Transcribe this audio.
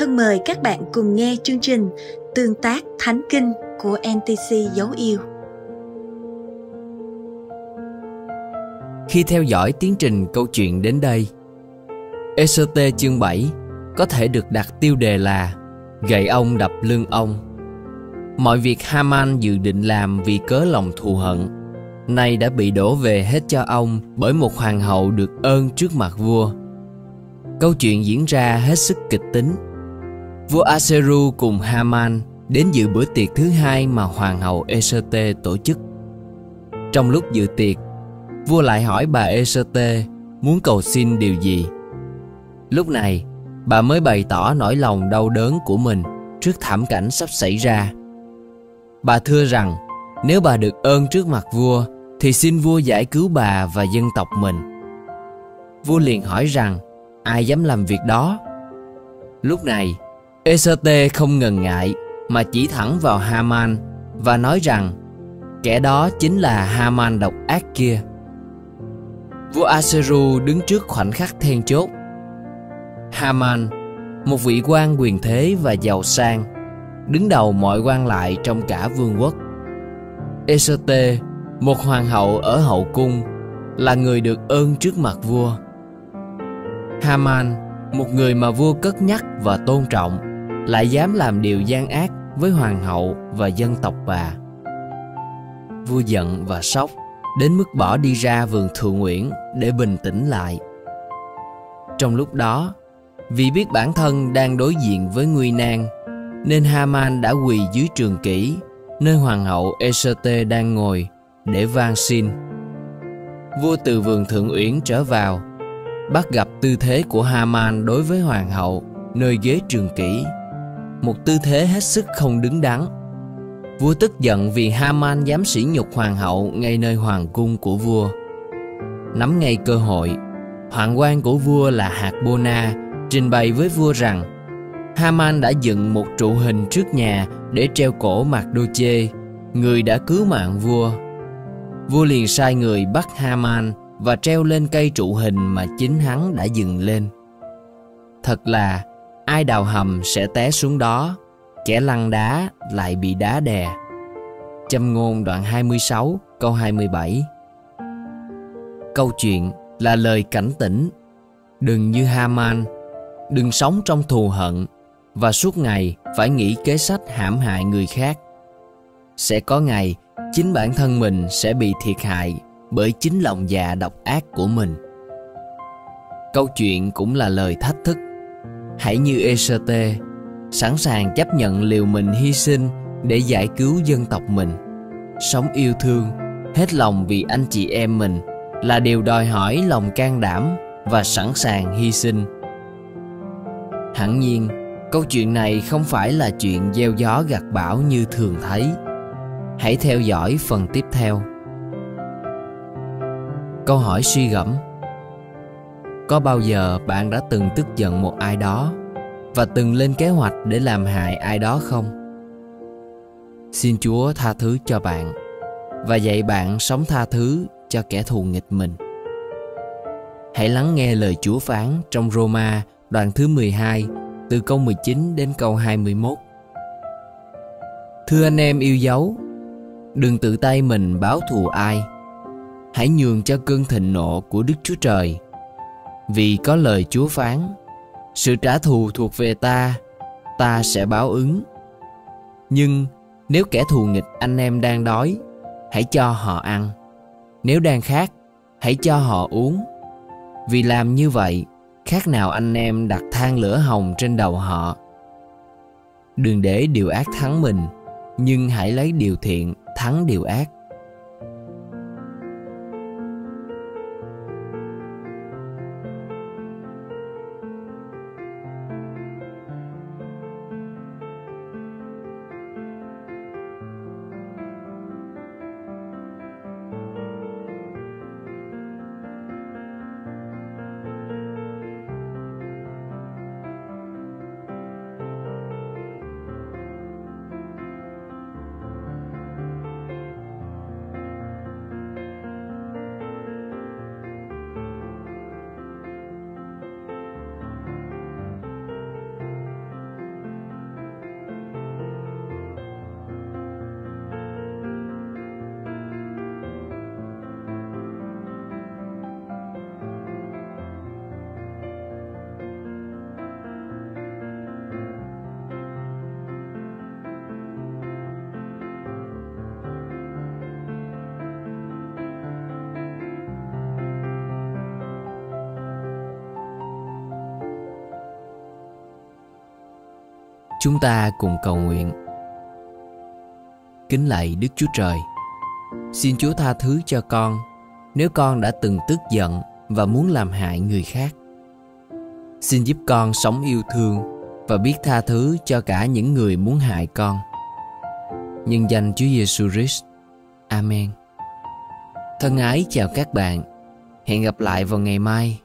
thân mời các bạn cùng nghe chương trình Tương tác Thánh Kinh của NTC Dấu Yêu. Khi theo dõi tiến trình câu chuyện đến đây, ECT chương 7 có thể được đặt tiêu đề là Gậy ông đập lưng ông. Mọi việc Haman dự định làm vì cớ lòng thù hận nay đã bị đổ về hết cho ông bởi một hoàng hậu được ơn trước mặt vua. Câu chuyện diễn ra hết sức kịch tính. Vua Aseru cùng Haman đến dự bữa tiệc thứ hai mà hoàng hậu Eserte tổ chức. Trong lúc dự tiệc, vua lại hỏi bà Eserte muốn cầu xin điều gì. Lúc này, bà mới bày tỏ nỗi lòng đau đớn của mình trước thảm cảnh sắp xảy ra. Bà thưa rằng nếu bà được ơn trước mặt vua thì xin vua giải cứu bà và dân tộc mình. Vua liền hỏi rằng ai dám làm việc đó? Lúc này, Eserte không ngần ngại mà chỉ thẳng vào Haman và nói rằng kẻ đó chính là Haman độc ác kia. Vua Aseru đứng trước khoảnh khắc then chốt. Haman, một vị quan quyền thế và giàu sang, đứng đầu mọi quan lại trong cả vương quốc. Eserte một hoàng hậu ở hậu cung là người được ơn trước mặt vua haman một người mà vua cất nhắc và tôn trọng lại dám làm điều gian ác với hoàng hậu và dân tộc bà. Vua giận và sốc, đến mức bỏ đi ra vườn thượng nguyễn để bình tĩnh lại. Trong lúc đó, vì biết bản thân đang đối diện với nguy nan, nên haman đã quỳ dưới trường kỷ, nơi hoàng hậu eserte đang ngồi để van xin. Vua từ vườn thượng uyển trở vào, bắt gặp tư thế của haman đối với hoàng hậu nơi ghế trường kỷ một tư thế hết sức không đứng đắn. Vua tức giận vì haman dám sỉ nhục hoàng hậu ngay nơi hoàng cung của vua. Nắm ngay cơ hội, hoàng quan của vua là hạt bona trình bày với vua rằng, haman đã dựng một trụ hình trước nhà để treo cổ mặt đô chê, người đã cứu mạng vua. Vua liền sai người bắt Haman và treo lên cây trụ hình mà chính hắn đã dựng lên. Thật là ai đào hầm sẽ té xuống đó, kẻ lăn đá lại bị đá đè. Châm ngôn đoạn 26 câu 27 Câu chuyện là lời cảnh tỉnh. Đừng như Haman Đừng sống trong thù hận Và suốt ngày phải nghĩ kế sách hãm hại người khác. Sẽ có ngày chính bản thân mình sẽ bị thiệt hại bởi chính lòng dạ độc ác của mình. Câu chuyện cũng là lời thách thức hãy như ECT sẵn sàng chấp nhận liều mình hy sinh để giải cứu dân tộc mình. Sống yêu thương, hết lòng vì anh chị em mình là điều đòi hỏi lòng can đảm và sẵn sàng hy sinh. Hẳn nhiên, câu chuyện này không phải là chuyện gieo gió gặt bão như thường thấy. Hãy theo dõi phần tiếp theo. Câu hỏi suy gẫm. Có bao giờ bạn đã từng tức giận một ai đó và từng lên kế hoạch để làm hại ai đó không? Xin Chúa tha thứ cho bạn và dạy bạn sống tha thứ cho kẻ thù nghịch mình. Hãy lắng nghe lời Chúa phán trong Roma đoạn thứ 12 từ câu 19 đến câu 21. Thưa anh em yêu dấu, Đừng tự tay mình báo thù ai Hãy nhường cho cơn thịnh nộ của Đức Chúa Trời vì có lời Chúa phán. Sự trả thù thuộc về ta Ta sẽ báo ứng. Nhưng nếu kẻ thù nghịch anh em đang đói, Hãy cho họ ăn. Nếu đang khát, Hãy cho họ uống. Vì làm như vậy, Khác nào anh em đặt than lửa hồng trên đầu họ. Đừng để điều ác thắng mình, Nhưng hãy lấy điều thiện thắng điều ác. Chúng ta cùng cầu nguyện. Kính lạy Đức Chúa Trời, xin Chúa tha thứ cho con nếu con đã từng tức giận và muốn làm hại người khác. Xin giúp con sống yêu thương và biết tha thứ cho cả những người muốn hại con. Nhân danh Chúa Giêsu Christ. Amen. Thân ái chào các bạn. Hẹn gặp lại vào ngày mai